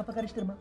kafa karıştırma.